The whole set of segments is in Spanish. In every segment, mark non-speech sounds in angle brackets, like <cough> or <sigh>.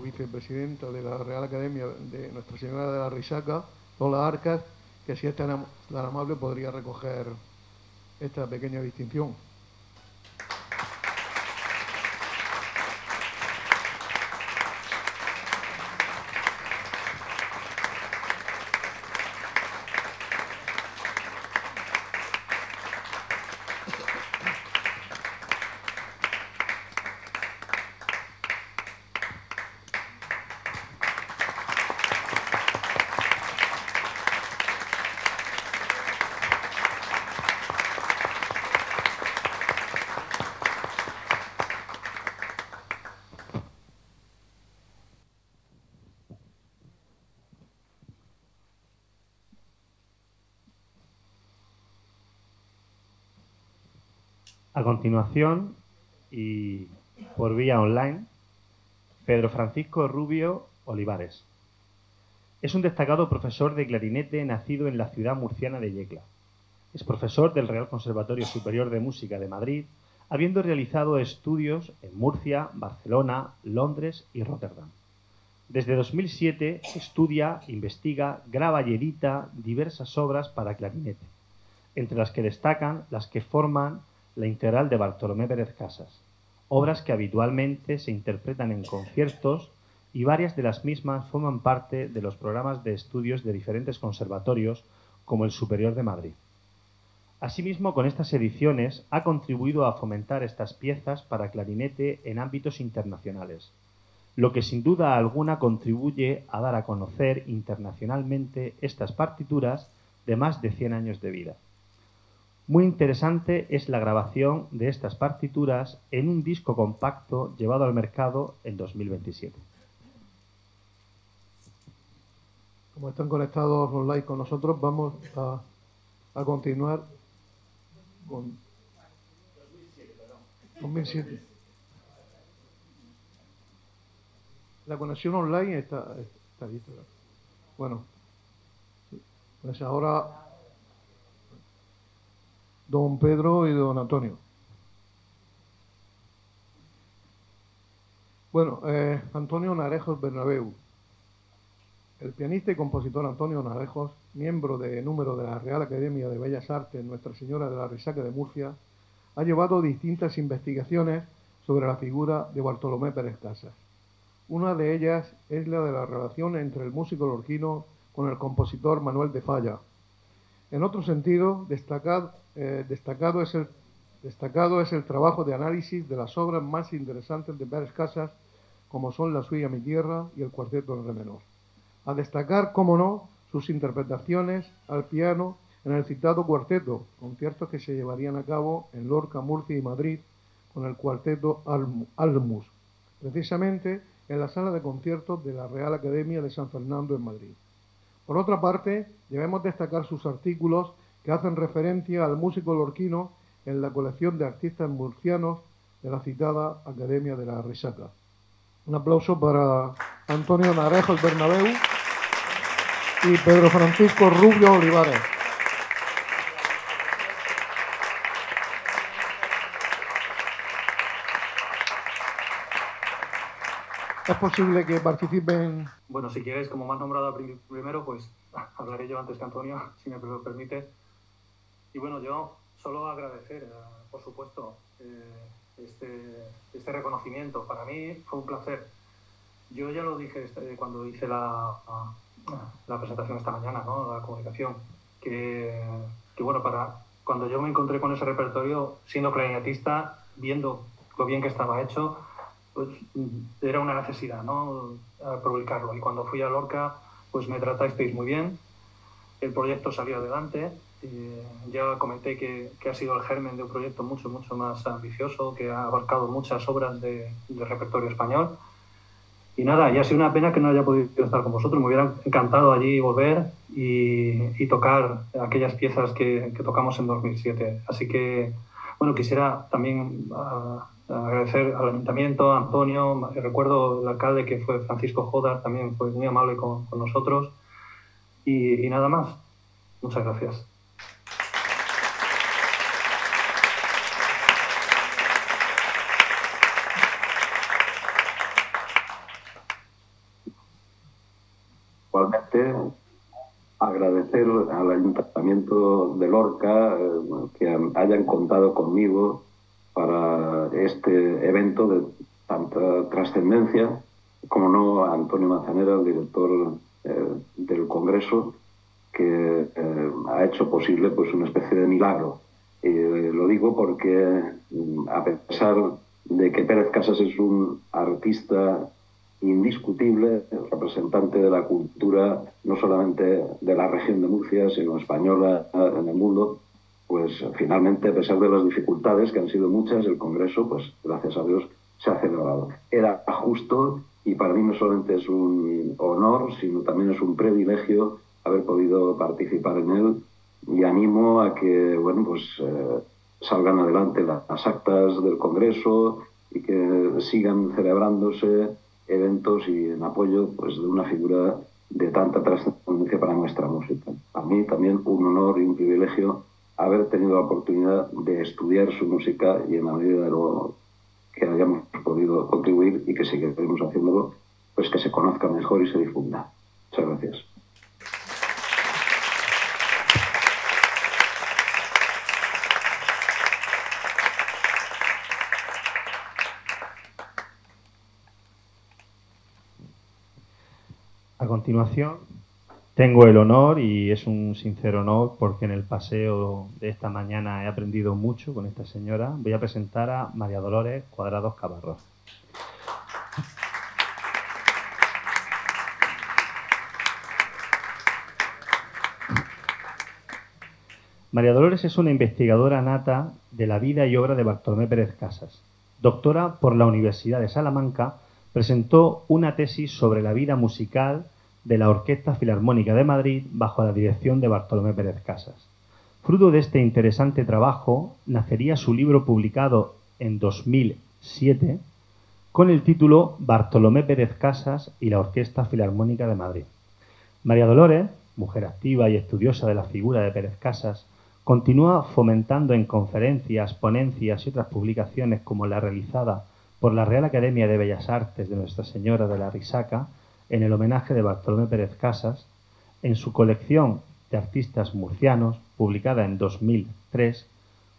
vicepresidenta de la Real Academia de Nuestra Señora de la Risaca, Lola Arcas, que si es tan, tan amable podría recoger esta pequeña distinción. A continuación, y por vía online, Pedro Francisco Rubio Olivares. Es un destacado profesor de clarinete nacido en la ciudad murciana de Yecla. Es profesor del Real Conservatorio Superior de Música de Madrid, habiendo realizado estudios en Murcia, Barcelona, Londres y Rotterdam. Desde 2007 estudia, investiga, graba y edita diversas obras para clarinete, entre las que destacan las que forman la integral de Bartolomé Pérez Casas, obras que habitualmente se interpretan en conciertos y varias de las mismas forman parte de los programas de estudios de diferentes conservatorios como el Superior de Madrid. Asimismo, con estas ediciones ha contribuido a fomentar estas piezas para clarinete en ámbitos internacionales, lo que sin duda alguna contribuye a dar a conocer internacionalmente estas partituras de más de 100 años de vida. Muy interesante es la grabación de estas partituras en un disco compacto llevado al mercado en 2027. Como están conectados online con nosotros, vamos a, a continuar con 2007. La conexión online está, está lista. Bueno, pues ahora don Pedro y don Antonio. Bueno, eh, Antonio Narejos Bernabeu. El pianista y compositor Antonio Narejos, miembro de número de la Real Academia de Bellas Artes Nuestra Señora de la Risaca de Murcia, ha llevado distintas investigaciones sobre la figura de Bartolomé Pérez Casas. Una de ellas es la de la relación entre el músico lorquino con el compositor Manuel de Falla. En otro sentido, eh, destacado, es el, destacado es el trabajo de análisis de las obras más interesantes de Pérez Casas, como son La Suya Mi Tierra y el Cuarteto en Re menor. A destacar, como no, sus interpretaciones al piano en el citado cuarteto, conciertos que se llevarían a cabo en Lorca, Murcia y Madrid con el cuarteto Almus, precisamente en la sala de conciertos de la Real Academia de San Fernando en Madrid. Por otra parte, debemos destacar sus artículos que hacen referencia al músico lorquino en la colección de artistas murcianos de la citada Academia de la Risaca. Un aplauso para Antonio Narejo, el Bernabéu, y Pedro Francisco Rubio Olivares. ¿Es posible que participen? Bueno, si quieres, como me has nombrado primero, pues <laughs> hablaré yo antes que Antonio, <laughs> si me permites. Y bueno, yo solo agradecer, eh, por supuesto, eh, este, este, reconocimiento. Para mí fue un placer. Yo ya lo dije este, cuando hice la, la, presentación esta mañana, ¿no? la comunicación, que, que, bueno, para cuando yo me encontré con ese repertorio, siendo clarinetista, viendo lo bien que estaba hecho, pues era una necesidad, ¿no? publicarlo. Y cuando fui a Lorca, pues me tratasteis muy bien, el proyecto salió adelante eh, ya comenté que, que, ha sido el germen de un proyecto mucho, mucho más ambicioso, que ha abarcado muchas obras de, de, repertorio español. Y nada, ya ha sido una pena que no haya podido estar con vosotros. Me hubiera encantado allí volver y, y tocar aquellas piezas que, que, tocamos en 2007. Así que, bueno, quisiera también a, agradecer al ayuntamiento, a Antonio. Recuerdo el alcalde que fue Francisco Jodar, también fue muy amable con, con nosotros. Y, nada más. Muchas gracias. brevemente agradecer al Ayuntamiento de Lorca eh, que hayan contado conmigo este evento de tanta trascendencia, como no a Antonio Manzanera, el director eh, del Congreso, que eh, ha hecho posible pues una especie de milagro. Y lo digo porque mm, a pesar de que Pérez Casas es un artista indiscutible, representante de la cultura no solamente de la región de Murcia, sino española en el mundo, pues finalmente, a pesar de las dificultades, que han sido muchas, el Congreso, pues gracias a Dios, se ha celebrado. Era justo y para mí no solamente es un honor, sino también es un privilegio haber podido participar en él y animo a que, bueno, pues eh, salgan adelante las actas del Congreso y que sigan celebrándose eventos y en apoyo pues, de una figura de tanta trascendencia para nuestra música. A mí también un honor y un privilegio haber tenido la oportunidad de estudiar su música y en la medida de lo que hayamos podido contribuir y que seguiremos haciéndolo, pues que se conozca mejor y se difunda. Muchas gracias. A continuación, tengo el honor y es un sincero honor porque en el paseo de esta mañana he aprendido mucho con esta señora. Voy a presentar a María Dolores Cuadrados Cabarro. María Dolores es una investigadora nata de la vida y obra de Bartolomé Pérez Casas. Doctora por la Universidad de Salamanca, presentó una tesis sobre la vida musical de la Orquesta Filarmónica de Madrid bajo la dirección de Bartolomé Pérez Casas. Fruto de este interesante trabajo nacería su libro publicado en 2007 con el título Bartolomé Pérez Casas y la Orquesta Filarmónica de Madrid. María Dolores, mujer activa y estudiosa de la figura de Pérez Casas, continúa fomentando en conferencias, ponencias y otras publicaciones como la realizada por la Real Academia de Bellas Artes de Nuestra Señora de la Risaca en el homenaje de Bartolomé Pérez Casas, en su colección de artistas murcianos, publicada en 2003,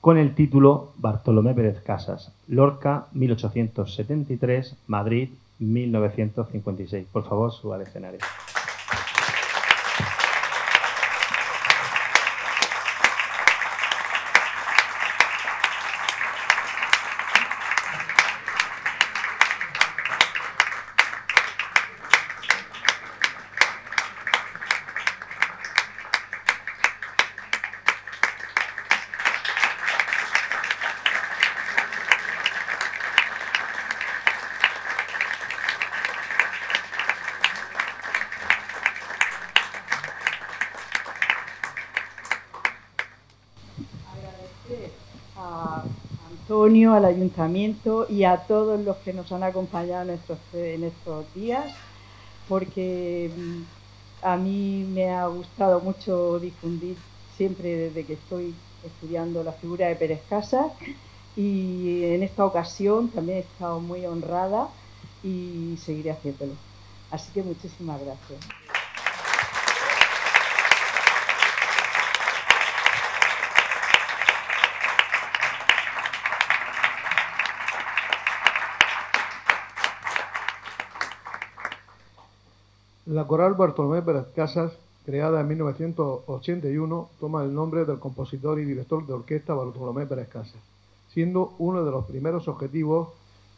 con el título Bartolomé Pérez Casas, Lorca 1873, Madrid 1956. Por favor, suba al escenario. Al ayuntamiento y a todos los que nos han acompañado en estos, en estos días, porque mm, a mí me ha gustado mucho difundir siempre desde que estoy estudiando la figura de Pérez Casas y en esta ocasión también he estado muy honrada y seguiré haciéndolo. Así que muchísimas gracias. La coral Bartolomé Pérez Casas, creada en 1981, toma el nombre del compositor y director de orquesta Bartolomé Pérez Casas, siendo uno de los primeros objetivos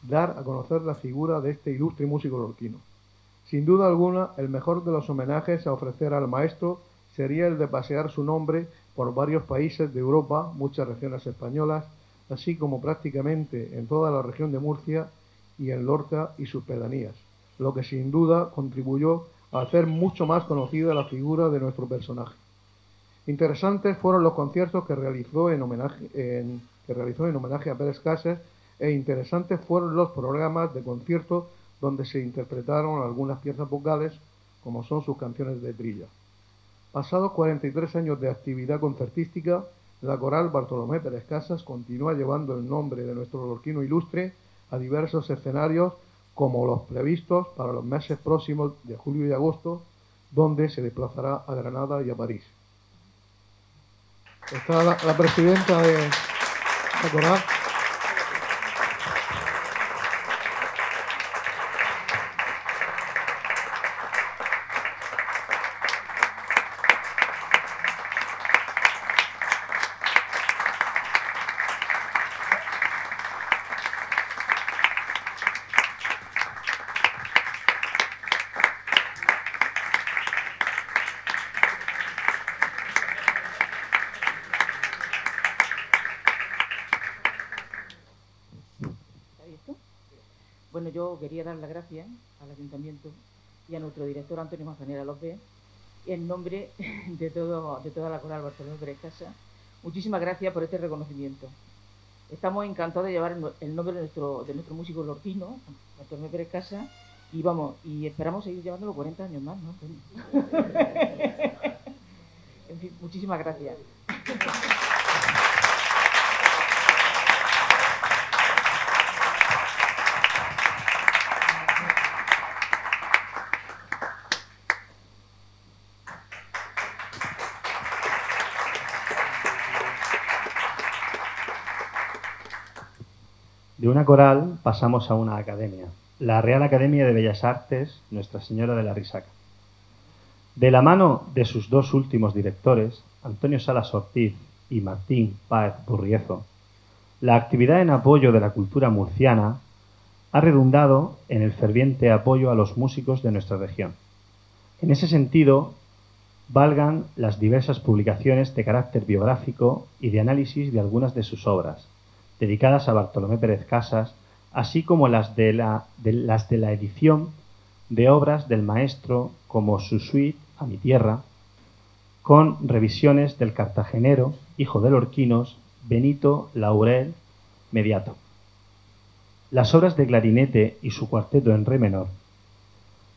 dar a conocer la figura de este ilustre músico lorquino. Sin duda alguna, el mejor de los homenajes a ofrecer al maestro sería el de pasear su nombre por varios países de Europa, muchas regiones españolas, así como prácticamente en toda la región de Murcia y en Lorca y sus pedanías, lo que sin duda contribuyó a hacer mucho más conocida la figura de nuestro personaje. Interesantes fueron los conciertos que realizó en homenaje, que realizó en homenaje a Pérez Casas e interesantes fueron los programas de conciertos donde se interpretaron algunas piezas vocales como son sus canciones de trilla. Pasados 43 años de actividad concertística, la coral Bartolomé Pérez Casas continúa llevando el nombre de nuestro lorquino ilustre a diversos escenarios como los previstos para los meses próximos de julio y agosto, donde se desplazará a Granada y a París. Está la, presidenta de Coral. Quería dar las gracias al Ayuntamiento y a nuestro director Antonio Manzanera López en nombre <laughs> de, todo, de toda la coral Bartolomé Pérez Casa. Muchísimas gracias por este reconocimiento. Estamos encantados de llevar el nombre de nuestro, de nuestro músico lorquino, Bartolomé Pérez Casa, y vamos, y esperamos seguir llevándolo 40 años más, ¿no? <laughs> en fin, muchísimas gracias. De una coral pasamos a una academia, la Real Academia de Bellas Artes Nuestra Señora de la Risaca. De la mano de sus dos últimos directores, Antonio Salas Ortiz y Martín Páez Burriezo, la actividad en apoyo de la cultura murciana ha redundado en el ferviente apoyo a los músicos de nuestra región. En ese sentido, valgan las diversas publicaciones de carácter biográfico y de análisis de algunas de sus obras, dedicadas a Bartolomé Pérez Casas, así como las de la, las de la edición de obras del maestro como su suite A mi tierra, con revisiones del cartagenero, hijo de Lorquinos, Benito Laurel Mediato. Las obras de clarinete y su cuarteto en re menor.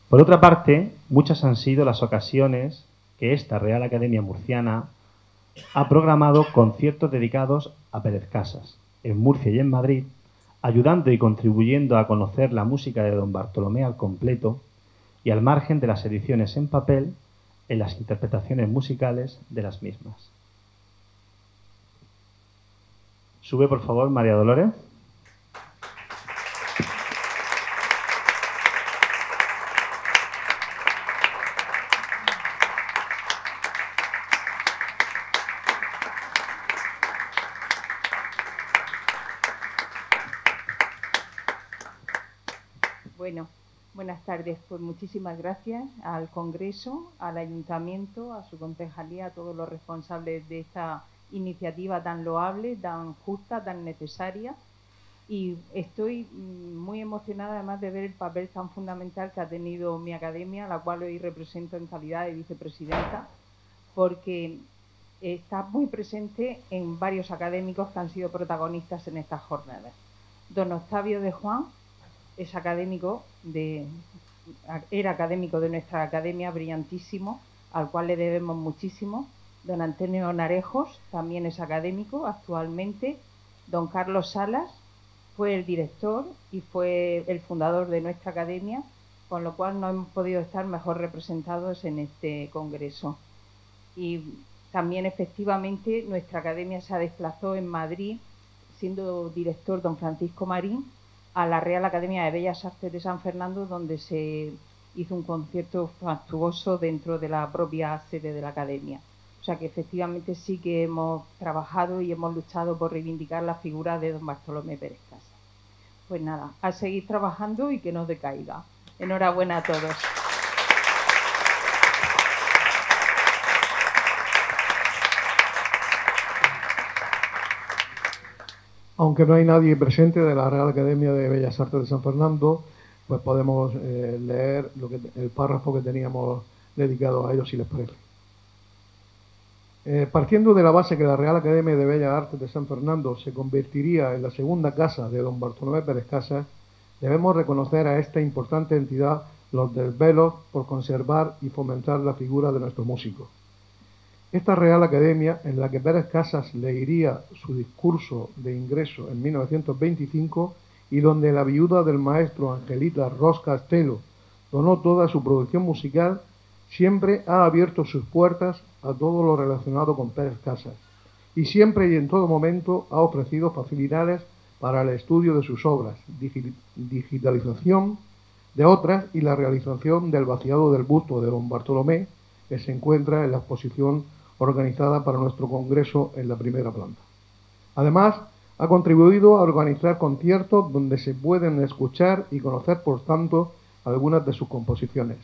Por otra parte, muchas han sido las ocasiones que esta Real Academia Murciana ha programado conciertos dedicados a Pérez Casas, en Murcia y en Madrid, ayudando y contribuyendo a conocer la música de don Bartolomé al completo y al margen de las ediciones en papel en las interpretaciones musicales de las mismas. Sube por favor María Dolores. Buenas tardes. Pues muchísimas gracias al Congreso, al Ayuntamiento, a su concejalía, a todos los responsables de esta iniciativa tan loable, tan justa, tan necesaria. Y estoy mm, muy emocionada además de ver el papel tan fundamental que ha tenido mi academia, la cual hoy represento en calidad de vicepresidenta, porque está muy presente en varios académicos que han sido protagonistas en estas jornadas. Don Octavio de Juan, es académico de, era académico de nuestra academia, brillantísimo, al cual le debemos muchísimo. Don Antonio Narejos también es académico actualmente. Don Carlos Salas fue el director y fue el fundador de nuestra academia, con lo cual no hemos podido estar mejor representados en este congreso. Y también efectivamente nuestra academia se ha desplazado en Madrid, siendo director don Francisco Marín, a la Real Academia de Bellas Artes de San Fernando, donde se hizo un concierto fastuoso dentro de la propia sede de la Academia. O sea que efectivamente sí que hemos trabajado y hemos luchado por reivindicar la figura de don Bartolomé Pérez Casa. Pues nada, a seguir trabajando y que no decaiga. Enhorabuena a todos. Aunque no hay nadie presente de la Real Academia de Bellas Artes de San Fernando, pues podemos eh, leer el párrafo que teníamos dedicado a ellos, si les parece. Eh, partiendo de la base que la Real Academia de Bellas Artes de San Fernando se convertiría en la segunda casa de don Bartolomé Pérez Casas, debemos reconocer a esta importante entidad los desvelos por conservar y fomentar la figura de nuestro músico. Esta Real Academia, en la que Pérez Casas leería su discurso de ingreso en 1925 y donde la viuda del maestro Angelita Ros Castelo donó toda su producción musical, siempre ha abierto sus puertas a todo lo relacionado con Pérez Casas y siempre y en todo momento ha ofrecido facilidades para el estudio de sus obras, digitalización de otras y la realización del vaciado del busto de don Bartolomé, que se encuentra en la exposición organizada para nuestro Congreso en la primera planta. Además, ha contribuido a organizar conciertos donde se pueden escuchar y conocer, por tanto, algunas de sus composiciones.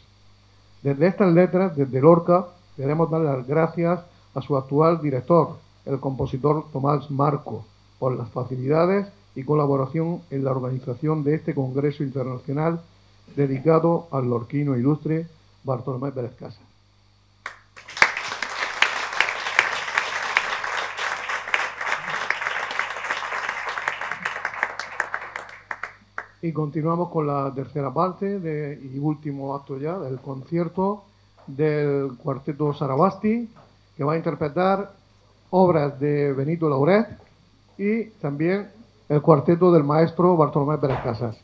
Desde estas letras, desde Lorca, queremos dar las gracias a su actual director, el compositor Tomás Marco, por las facilidades y colaboración en la organización de este Congreso Internacional dedicado al lorquino ilustre Bartolomé Pérez Casas. Y continuamos con la tercera parte y último acto ya del concierto del cuarteto Sarabasti, que va a interpretar obras de Benito Lauret y también el cuarteto del maestro Bartolomé Pérez Casas.